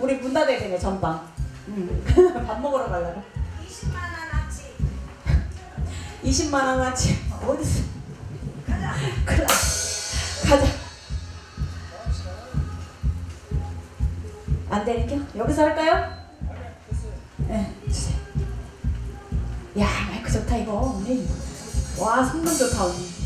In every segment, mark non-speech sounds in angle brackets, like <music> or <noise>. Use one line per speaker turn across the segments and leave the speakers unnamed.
우리 문 닫아야 되네 전방. 음. <laughs> 밥 먹으러 가려고.
20만 원어치
20만 원어치 어디서?
가자
나. 가자. 안 되니까 여기서 할까요? 네, 주세요. 야 마이크 좋다 이거 오늘. 와 성능 좋다 오늘.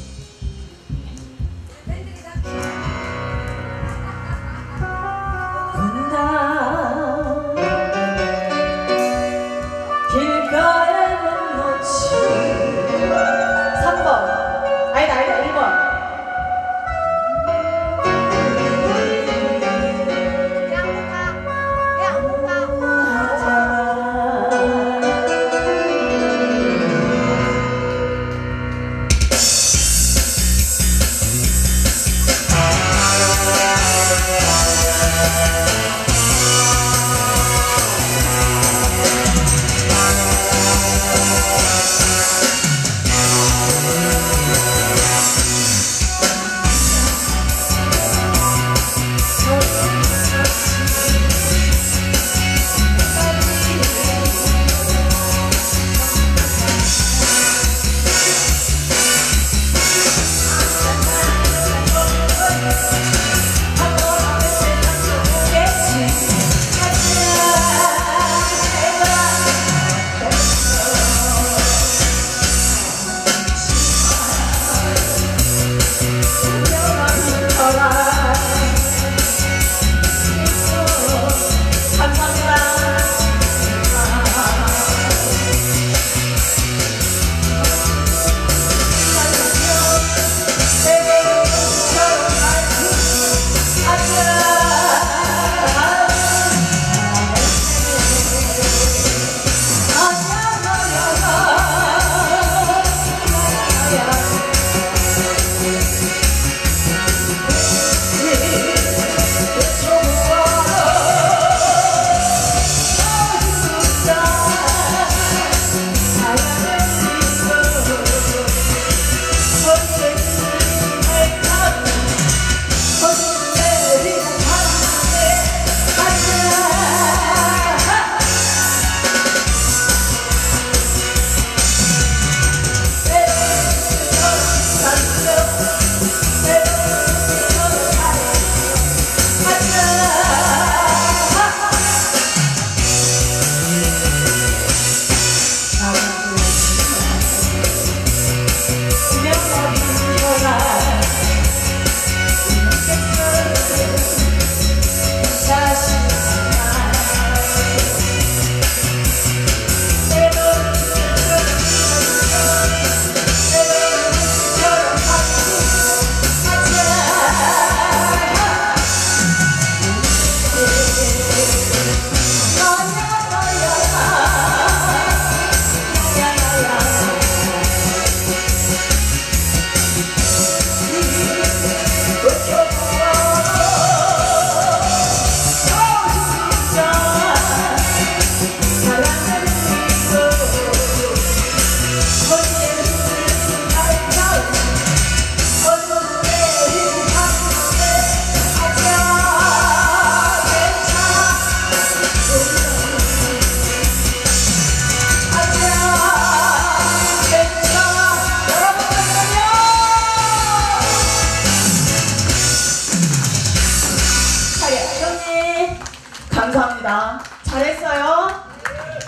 잘했어요.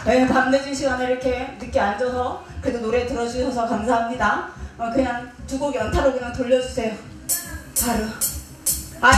네, 밤늦은 시간에 이렇게 늦게 앉아서 그래도 노래 들어주셔서 감사합니다. 어, 그냥 두 곡 연타로 그냥 돌려주세요. 바로. 아,